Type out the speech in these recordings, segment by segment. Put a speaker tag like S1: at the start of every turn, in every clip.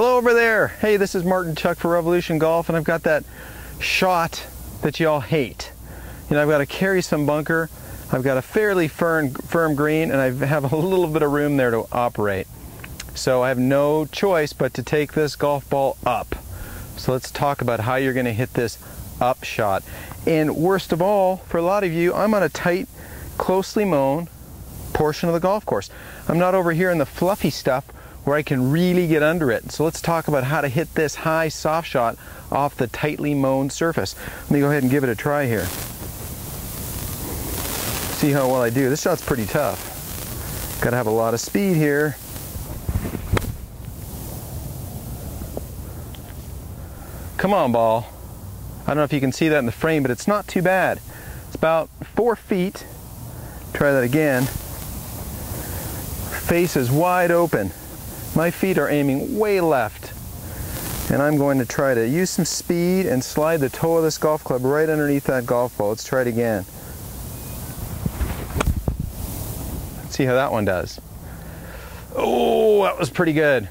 S1: Hello over there. Hey, this is Martin Chuck for Revolution Golf, and I've got that shot that y'all hate. You know, I've got to carry some bunker. I've got a fairly firm, firm green, and I have a little bit of room there to operate. So I have no choice but to take this golf ball up. So let's talk about how you're going to hit this up shot. And worst of all, for a lot of you, I'm on a tight, closely mown portion of the golf course. I'm not over here in the fluffy stuff where I can really get under it. So let's talk about how to hit this high soft shot off the tightly mown surface. Let me go ahead and give it a try here. See how well I do. This shot's pretty tough. Gotta have a lot of speed here. Come on, ball. I don't know if you can see that in the frame, but it's not too bad. It's about four feet. Try that again. Face is wide open. My feet are aiming way left. And I'm going to try to use some speed and slide the toe of this golf club right underneath that golf ball. Let's try it again. Let's see how that one does. Oh, that was pretty good.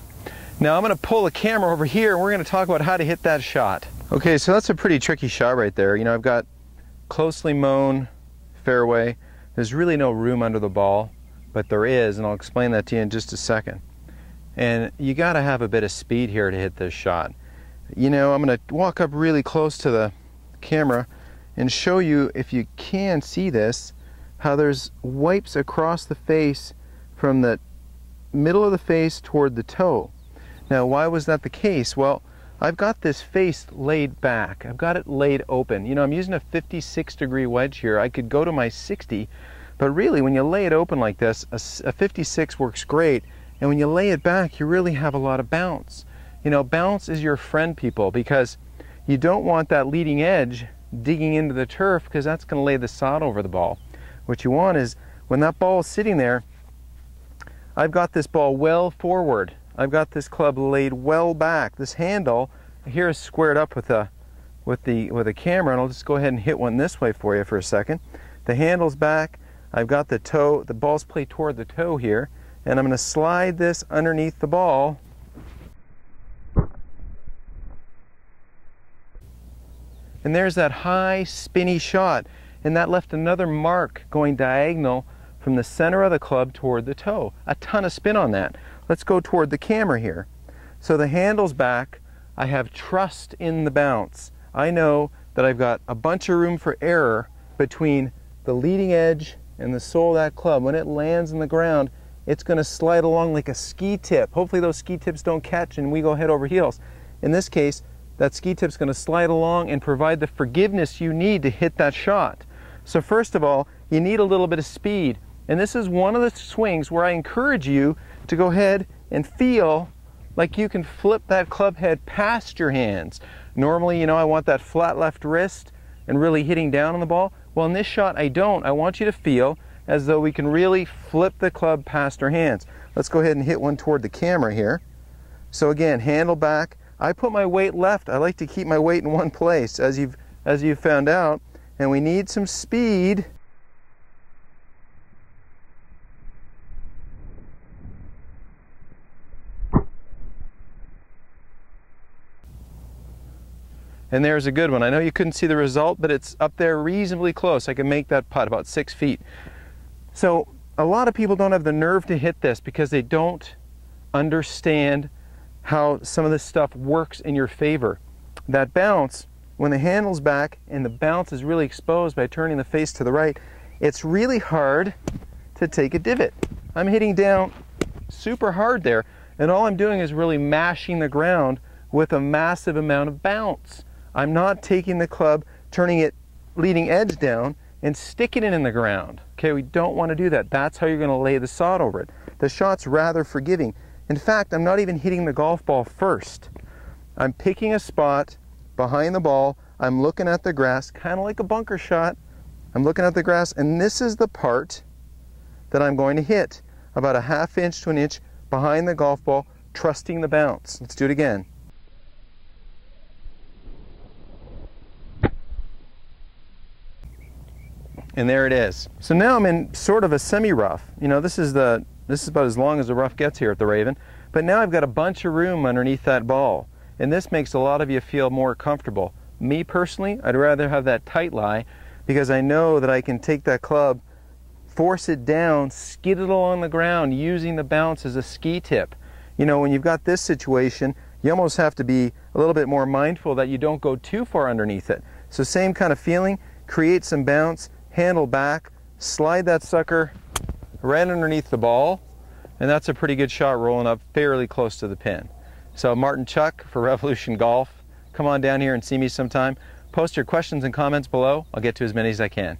S1: Now I'm going to pull the camera over here and we're going to talk about how to hit that shot. Okay, so that's a pretty tricky shot right there. You know, I've got closely mown fairway. There's really no room under the ball, but there is, and I'll explain that to you in just a second. And you got to have a bit of speed here to hit this shot. You know, I'm going to walk up really close to the camera and show you, if you can see this, how there's wipes across the face from the middle of the face toward the toe. Now, why was that the case? Well, I've got this face laid back. I've got it laid open. You know, I'm using a 56 degree wedge here. I could go to my 60, but really when you lay it open like this, a, a 56 works great. And when you lay it back, you really have a lot of bounce. You know, bounce is your friend, people, because you don't want that leading edge digging into the turf because that's going to lay the sod over the ball. What you want is when that ball is sitting there, I've got this ball well forward I've got this club laid well back. This handle here is squared up with a with the with a camera and I'll just go ahead and hit one this way for you for a second. The handle's back. I've got the toe, the ball's played toward the toe here, and I'm going to slide this underneath the ball. And there's that high spinny shot, and that left another mark going diagonal from the center of the club toward the toe. A ton of spin on that. Let's go toward the camera here. So the handle's back. I have trust in the bounce. I know that I've got a bunch of room for error between the leading edge and the sole of that club. When it lands in the ground, it's going to slide along like a ski tip. Hopefully those ski tips don't catch and we go head over heels. In this case, that ski tip's going to slide along and provide the forgiveness you need to hit that shot. So first of all, you need a little bit of speed. And this is one of the swings where I encourage you to go ahead and feel like you can flip that club head past your hands. Normally, you know, I want that flat left wrist and really hitting down on the ball. Well, in this shot, I don't. I want you to feel as though we can really flip the club past our hands. Let's go ahead and hit one toward the camera here. So again, handle back. I put my weight left. I like to keep my weight in one place, as you've, as you've found out. And we need some speed And there's a good one. I know you couldn't see the result, but it's up there reasonably close. I can make that putt about six feet. So a lot of people don't have the nerve to hit this because they don't understand how some of this stuff works in your favor. That bounce, when the handle's back and the bounce is really exposed by turning the face to the right, it's really hard to take a divot. I'm hitting down super hard there, and all I'm doing is really mashing the ground with a massive amount of bounce. I'm not taking the club, turning it leading edge down, and sticking it in the ground. Okay, we don't want to do that. That's how you're going to lay the sod over it. The shot's rather forgiving. In fact, I'm not even hitting the golf ball first. I'm picking a spot behind the ball. I'm looking at the grass, kind of like a bunker shot. I'm looking at the grass, and this is the part that I'm going to hit about a half inch to an inch behind the golf ball, trusting the bounce. Let's do it again. And there it is. So now I'm in sort of a semi-rough. You know, this is the this is about as long as the rough gets here at the Raven. But now I've got a bunch of room underneath that ball, and this makes a lot of you feel more comfortable. Me personally, I'd rather have that tight lie because I know that I can take that club, force it down, skid it along the ground using the bounce as a ski tip. You know, when you've got this situation, you almost have to be a little bit more mindful that you don't go too far underneath it. So same kind of feeling, create some bounce, handle back, slide that sucker right underneath the ball, and that's a pretty good shot rolling up fairly close to the pin. So Martin Chuck for Revolution Golf, come on down here and see me sometime. Post your questions and comments below. I'll get to as many as I can.